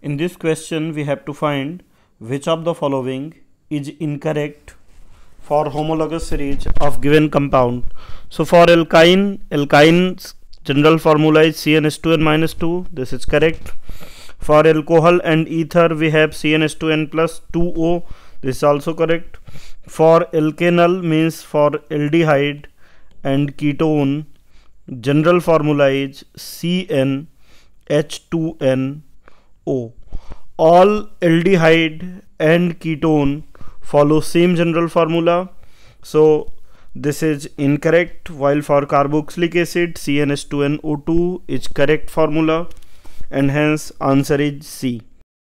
In this question we have to find which of the following is incorrect for homologous series of given compound. So for alkyne, alkyne's general formula is CnH2n minus 2. This is correct. For alcohol and ether we have CnH2n plus 2O. This is also correct. For alkanal means for aldehyde and ketone general formula is CnH2n O aldehyde and ketone follow same general formula so this is incorrect while for carboxylic acid C N S two N O two is correct formula and hence answer is C